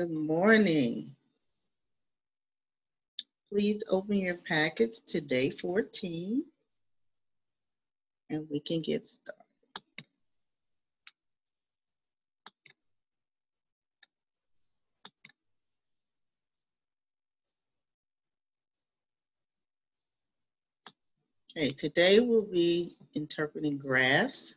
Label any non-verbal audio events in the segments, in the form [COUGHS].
Good morning. Please open your packets to day 14 and we can get started. Okay, today we'll be interpreting graphs.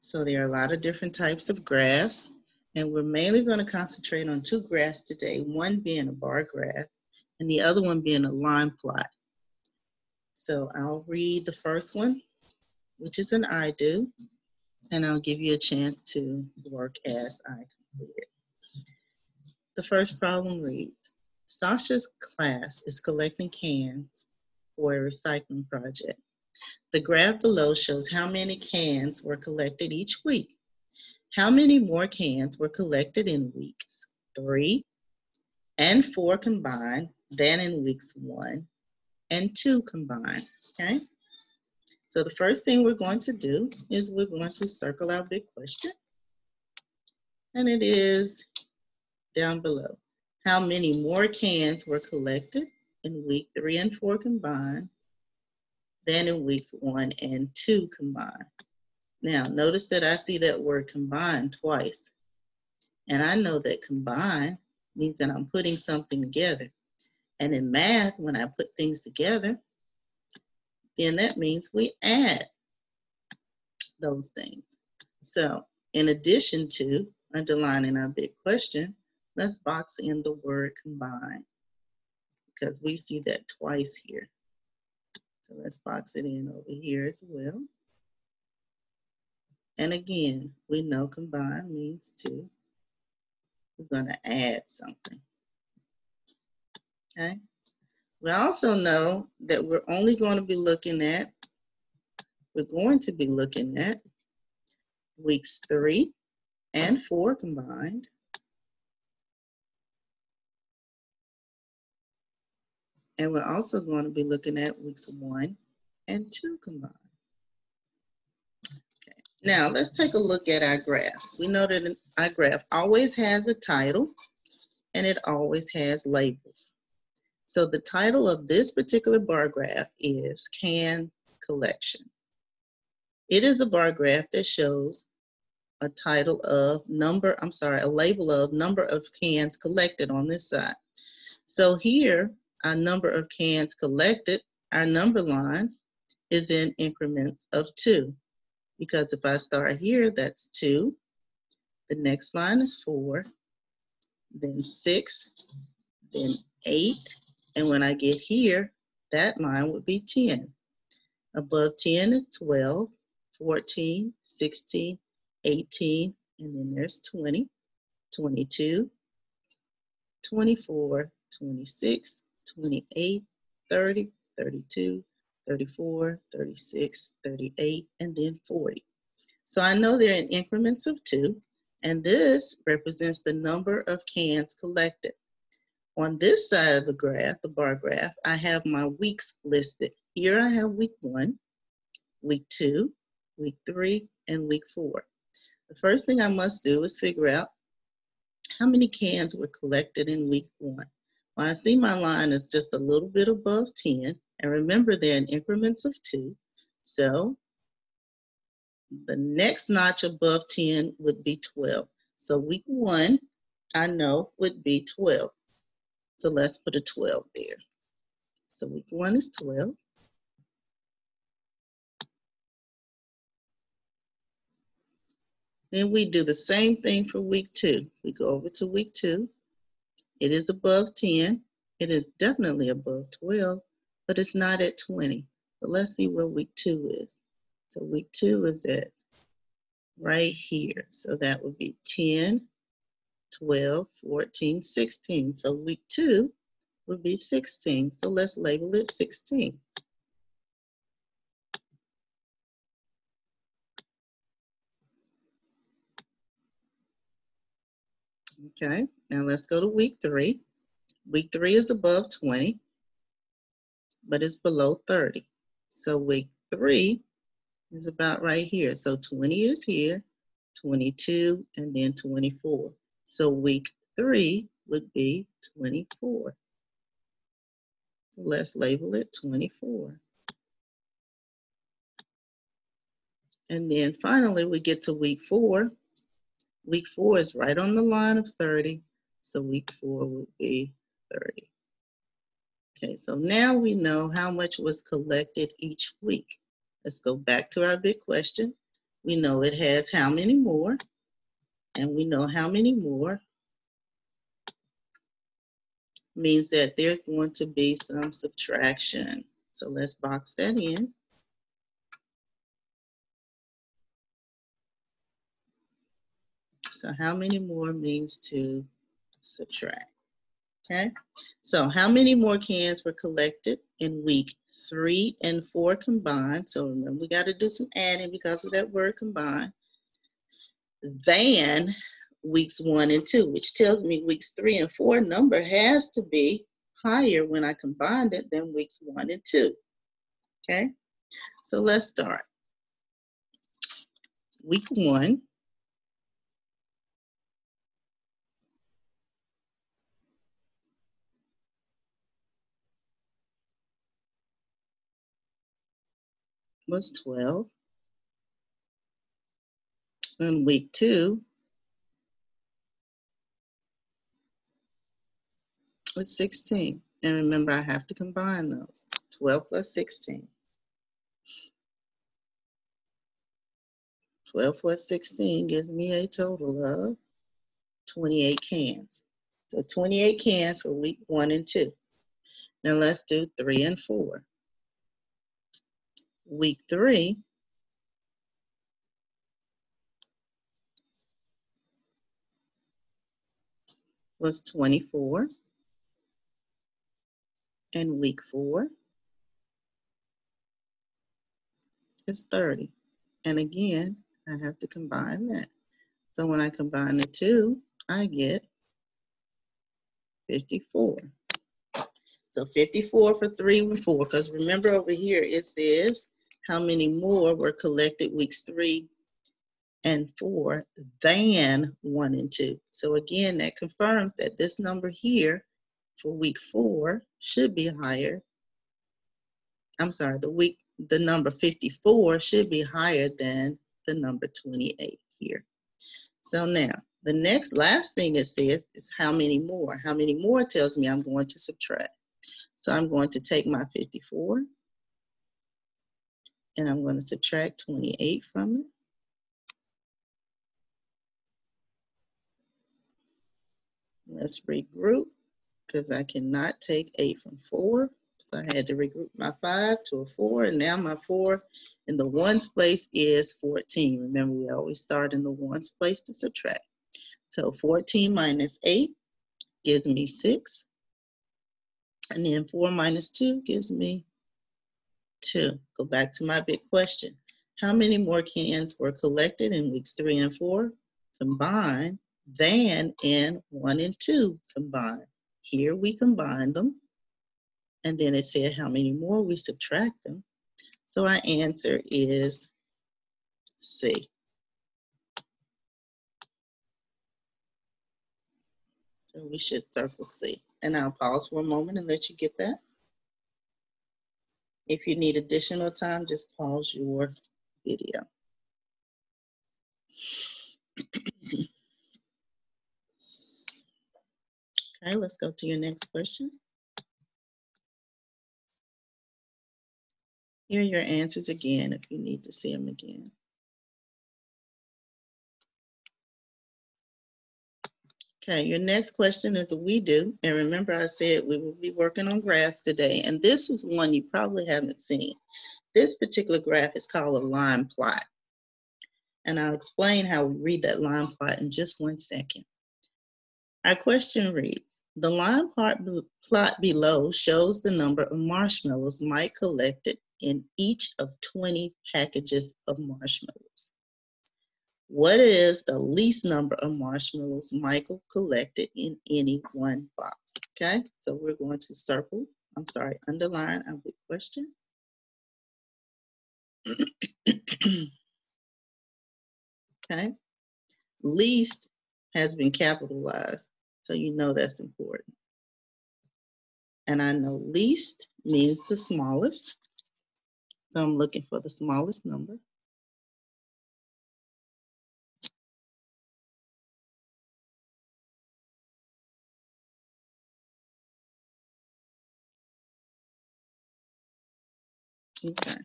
So there are a lot of different types of graphs, and we're mainly going to concentrate on two graphs today, one being a bar graph and the other one being a line plot. So I'll read the first one, which is an I do, and I'll give you a chance to work as I complete it. The first problem reads, Sasha's class is collecting cans for a recycling project. The graph below shows how many cans were collected each week. How many more cans were collected in weeks three and four combined than in weeks one and two combined, okay? So the first thing we're going to do is we're going to circle our big question. And it is down below. How many more cans were collected in week three and four combined than in weeks one and two combined. Now, notice that I see that word combined twice. And I know that combine means that I'm putting something together. And in math, when I put things together, then that means we add those things. So in addition to underlining our big question, let's box in the word combine because we see that twice here. So let's box it in over here as well. And again, we know combine means two. We're going to add something. Okay. We also know that we're only going to be looking at, we're going to be looking at weeks three and four combined. And we're also going to be looking at weeks one and two combined. Now let's take a look at our graph. We know that our graph always has a title and it always has labels. So the title of this particular bar graph is Can Collection. It is a bar graph that shows a title of number, I'm sorry, a label of number of cans collected on this side. So here our number of cans collected, our number line is in increments of two. Because if I start here, that's two. The next line is four, then six, then eight. And when I get here, that line would be 10. Above 10 is 12, 14, 16, 18, and then there's 20, 22, 24, 26, 28, 30, 32, 34, 36, 38, and then 40. So I know they're in increments of two, and this represents the number of cans collected. On this side of the graph, the bar graph, I have my weeks listed. Here I have week one, week two, week three, and week four. The first thing I must do is figure out how many cans were collected in week one. Well, I see my line is just a little bit above 10. And remember, they're in increments of 2. So the next notch above 10 would be 12. So week 1, I know, would be 12. So let's put a 12 there. So week 1 is 12. Then we do the same thing for week two. We go over to week two. It is above 10. It is definitely above 12, but it's not at 20. But let's see where week two is. So week two is at right here. So that would be 10, 12, 14, 16. So week two would be 16. So let's label it 16. Okay, now let's go to week three. Week three is above 20, but it's below 30. So week three is about right here. So 20 is here, 22, and then 24. So week three would be 24. So let's label it 24. And then finally, we get to week four. Week four is right on the line of 30. So week four would be 30. Okay, so now we know how much was collected each week. Let's go back to our big question. We know it has how many more, and we know how many more means that there's going to be some subtraction. So let's box that in. So how many more means to subtract? Okay, so how many more cans were collected in week three and four combined? So remember, we got to do some adding because of that word combined. Than weeks one and two, which tells me weeks three and four number has to be higher when I combined it than weeks one and two. Okay, so let's start. Week one, was 12. And week two was 16. And remember, I have to combine those. 12 plus 16. 12 plus 16 gives me a total of 28 cans. So 28 cans for week one and two. Now let's do three and four week three, was 24, and week four is 30. And again, I have to combine that. So when I combine the two, I get 54. So 54 for three and four, because remember over here it says how many more were collected weeks three and four than one and two. So again, that confirms that this number here for week four should be higher. I'm sorry, the week, the number 54 should be higher than the number 28 here. So now, the next last thing it says is how many more. How many more tells me I'm going to subtract. So I'm going to take my 54 and I'm going to subtract 28 from it. Let's regroup because I cannot take 8 from 4. So I had to regroup my 5 to a 4, and now my 4 in the ones place is 14. Remember, we always start in the ones place to subtract. So 14 minus 8 gives me 6. And then 4 minus 2 gives me two, go back to my big question. How many more cans were collected in weeks three and four combined than in one and two combined? Here we combine them. And then it said how many more we subtract them. So our answer is C. So we should circle C. And I'll pause for a moment and let you get that. If you need additional time, just pause your video. [CLEARS THROAT] okay, let's go to your next question. Here are your answers again if you need to see them again. Okay, your next question is a we do. And remember I said we will be working on graphs today. And this is one you probably haven't seen. This particular graph is called a line plot. And I'll explain how we read that line plot in just one second. Our question reads, the line plot, plot below shows the number of marshmallows Mike collected in each of 20 packages of marshmallows. What is the least number of marshmallows Michael collected in any one box? Okay, so we're going to circle, I'm sorry, underline our big question. [CLEARS THROAT] okay, least has been capitalized. So you know that's important. And I know least means the smallest. So I'm looking for the smallest number. Okay.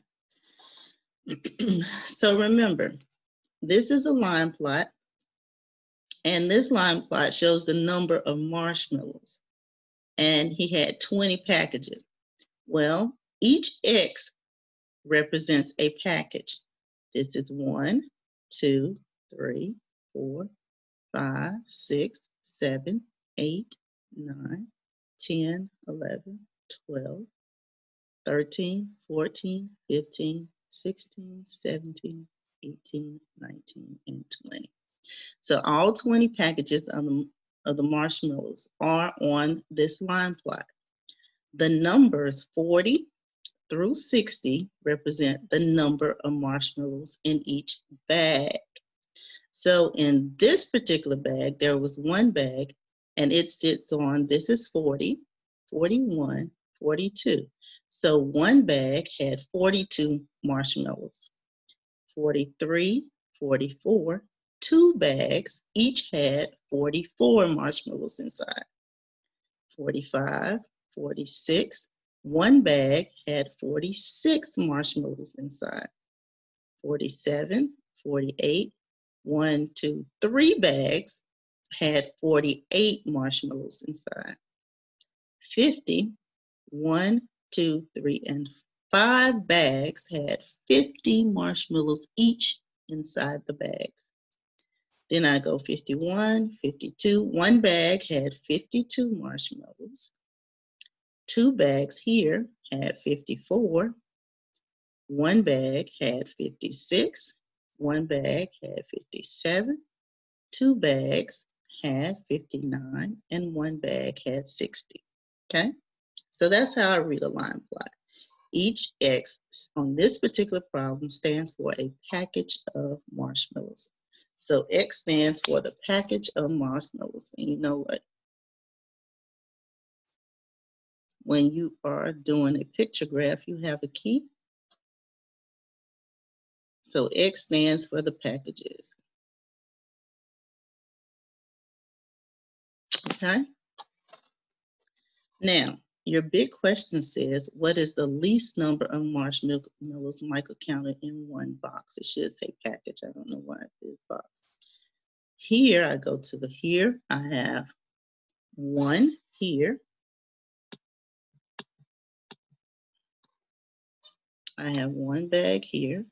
[CLEARS THROAT] so remember, this is a line plot. And this line plot shows the number of marshmallows. And he had 20 packages. Well, each X represents a package. This is one, two, three, four, five, six, seven, eight, nine, 10, 11, 12, 13, 14, 15, 16, 17, 18, 19, and 20. So all 20 packages of the, of the marshmallows are on this line plot. The numbers 40 through 60 represent the number of marshmallows in each bag. So in this particular bag, there was one bag and it sits on, this is 40, 41, 42. So one bag had 42 marshmallows. 43, 44, two bags each had 44 marshmallows inside. 45, 46, one bag had 46 marshmallows inside. 47, 48, one, two, three bags had 48 marshmallows inside. 50, one, two, three, and five bags had 50 marshmallows each inside the bags. Then I go 51, 52. One bag had 52 marshmallows. Two bags here had 54. One bag had 56. One bag had 57. Two bags had 59. And one bag had 60. Okay? So that's how I read a line plot. Each X on this particular problem stands for a package of marshmallows. So X stands for the package of marshmallows. And you know what? When you are doing a picture graph, you have a key. So X stands for the packages. Okay? Now, your big question says, what is the least number of marshmallows Michael counted in one box? It should say package. I don't know why it says box. Here, I go to the here. I have one here. I have one bag here.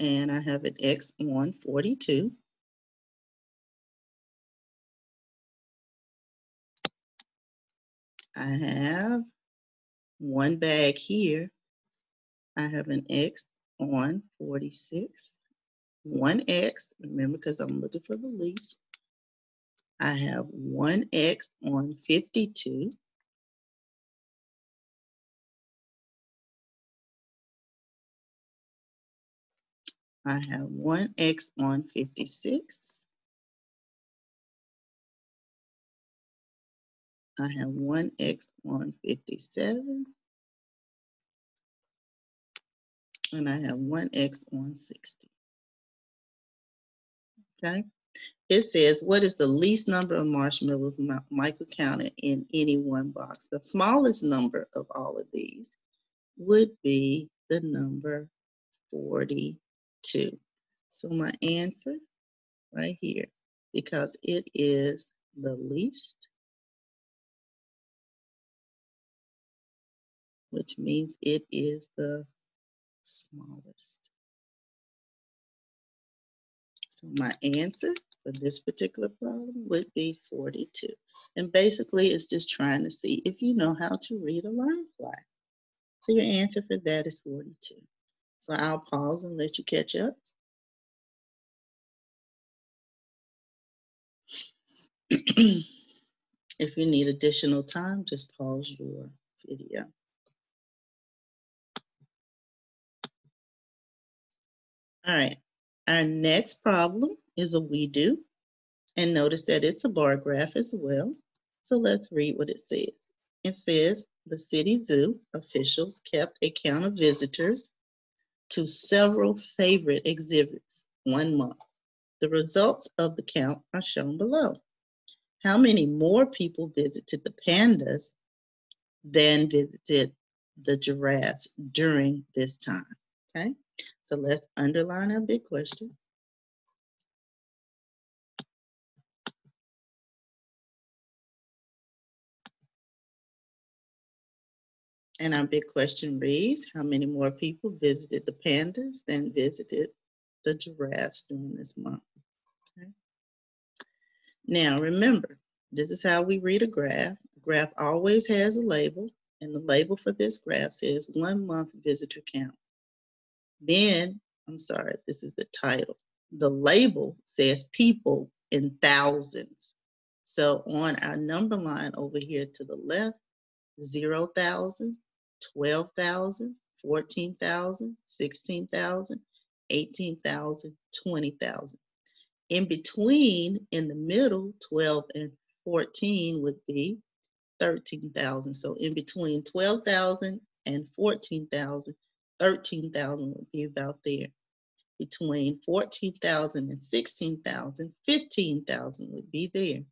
And I have an X on 42. I have one bag here. I have an X on 46. One X, remember because I'm looking for the least. I have one X on 52. I have one X on 56. I have one X on 57. And I have one X on 60. Okay. It says, what is the least number of marshmallows Michael counted in any one box? The smallest number of all of these would be the number 40 two. So my answer right here, because it is the least, which means it is the smallest. So my answer for this particular problem would be 42. And basically it's just trying to see if you know how to read a line plot. So your answer for that is 42. So I'll pause and let you catch up. [CLEARS THROAT] if you need additional time, just pause your video. All right, our next problem is a we do. And notice that it's a bar graph as well. So let's read what it says. It says the city zoo officials kept a count of visitors to several favorite exhibits one month. The results of the count are shown below. How many more people visited the pandas than visited the giraffes during this time? Okay, so let's underline our big question. And our big question reads, how many more people visited the pandas than visited the giraffes during this month? Okay. Now remember, this is how we read a graph. A graph always has a label, and the label for this graph says one month visitor count. Then, I'm sorry, this is the title. The label says people in thousands. So on our number line over here to the left, 0,000, 12,000, 14,000, 16,000, 18,000, 20,000. In between, in the middle, 12 and 14 would be 13,000. So in between 12,000 and 14,000, 13,000 would be about there. Between 14,000 and 16,000, 15,000 would be there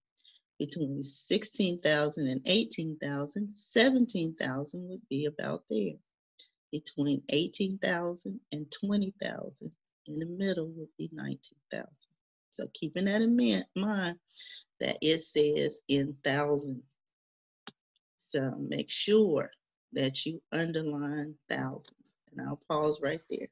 between 16,000 and 18,000, 17,000 would be about there. Between 18,000 and 20,000, in the middle would be 19,000. So keeping that in mind that it says in thousands. So make sure that you underline thousands. And I'll pause right there.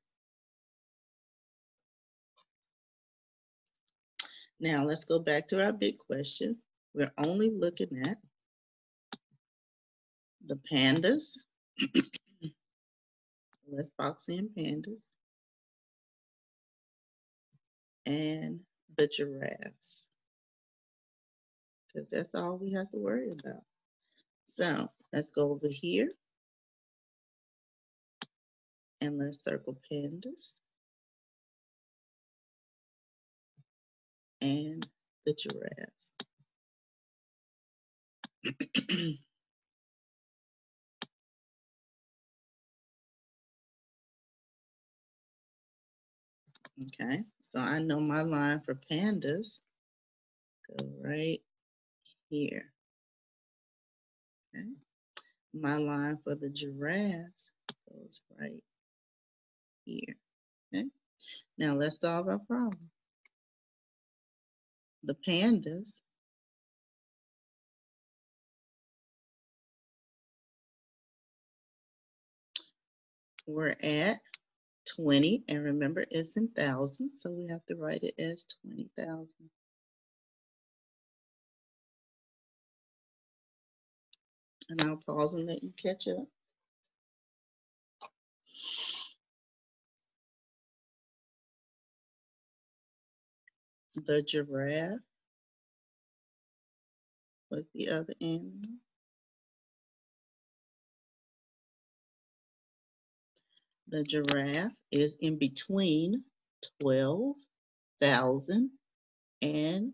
Now let's go back to our big question. We're only looking at the pandas. [COUGHS] Let's box in pandas. And the giraffes. Because that's all we have to worry about. So let's go over here. And let's circle pandas. And the giraffes. [CLEARS THROAT] okay, so I know my line for pandas go right here. Okay, my line for the giraffes goes right here. Okay, now let's solve our problem. The pandas we're at 20, and remember it's in thousands, so we have to write it as 20,000. And I'll pause and let you catch up. The giraffe with the other animal. The giraffe is in between 12,000 and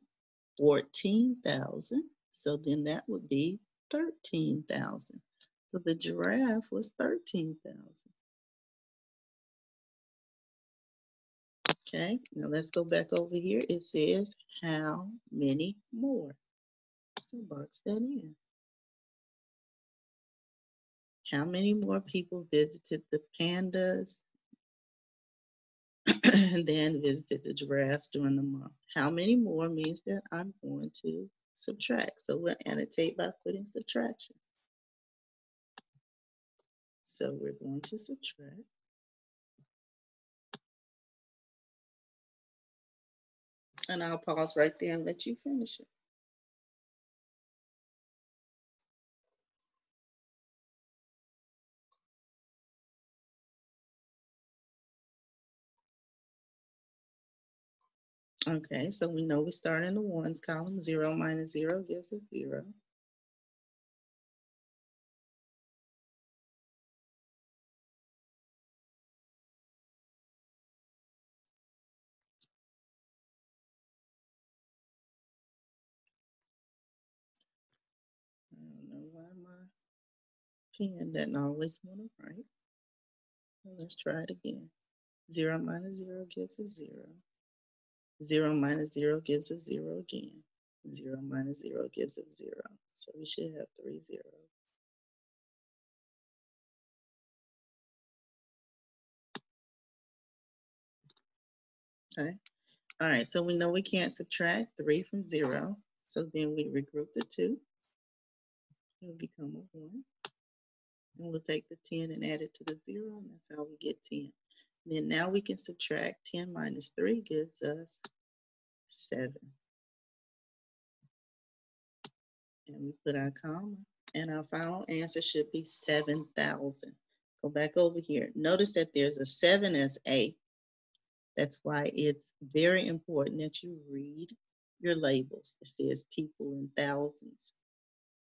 14,000. So then that would be 13,000. So the giraffe was 13,000. Okay, now let's go back over here. It says how many more? So box that in. How many more people visited the pandas [COUGHS] than visited the giraffes during the month? How many more means that I'm going to subtract. So we'll annotate by putting subtraction. So we're going to subtract. And I'll pause right there and let you finish it. Okay, so we know we start in the ones column. Zero minus zero gives us zero. I don't know why my pen doesn't always want to write. Let's try it again. Zero minus zero gives us zero. 0 minus 0 gives us 0 again. 0 minus 0 gives us 0. So we should have three zeros. Okay. All right, so we know we can't subtract 3 from 0. So then we regroup the 2. It'll become a 1. And we'll take the 10 and add it to the 0, and that's how we get 10. Then now we can subtract 10 minus 3 gives us 7. And we put our comma, and our final answer should be 7,000. Go back over here. Notice that there's a 7 as A. That's why it's very important that you read your labels. It says people in thousands.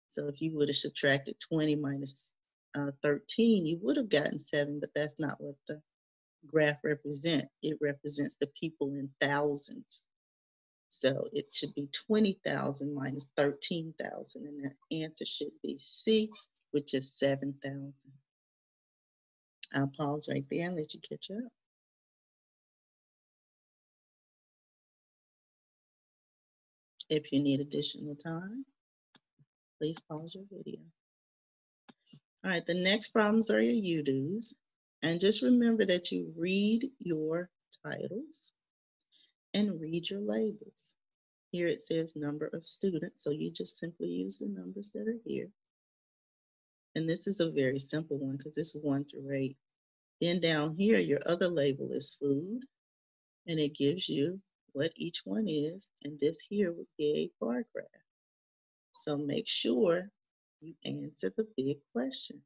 So if you would have subtracted 20 minus, uh, 13, you would have gotten 7, but that's not what the graph represent. It represents the people in thousands. So it should be 20,000 minus 13,000, and the answer should be C, which is 7,000. I'll pause right there and let you catch up. If you need additional time, please pause your video. All right, the next problems are your you-dos. And just remember that you read your titles and read your labels. Here it says number of students, so you just simply use the numbers that are here. And this is a very simple one because it's one through eight. Then down here, your other label is food, and it gives you what each one is, and this here would be a bar graph. So make sure you answer the big question,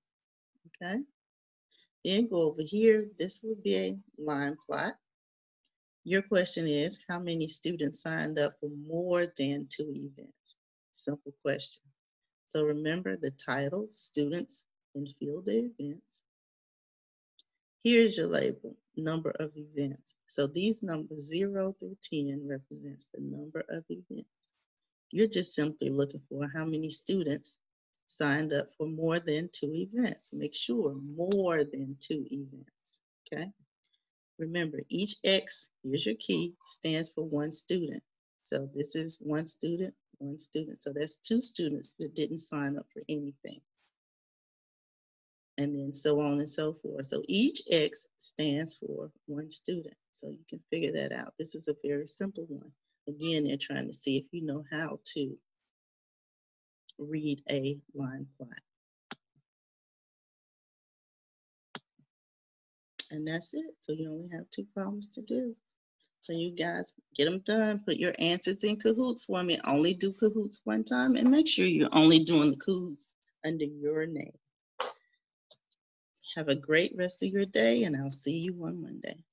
okay? Then go over here, this would be a line plot. Your question is, how many students signed up for more than two events? Simple question. So remember the title, students and field the events. Here's your label, number of events. So these numbers zero through 10 represents the number of events. You're just simply looking for how many students signed up for more than two events. Make sure more than two events, okay? Remember, each X, here's your key, stands for one student. So this is one student, one student. So that's two students that didn't sign up for anything. And then so on and so forth. So each X stands for one student. So you can figure that out. This is a very simple one. Again, they're trying to see if you know how to read a line plot. And that's it. So you only have two problems to do. So you guys get them done. Put your answers in Kahoots for me. Only do Kahoots one time and make sure you're only doing the Kahoots under your name. Have a great rest of your day and I'll see you on Monday.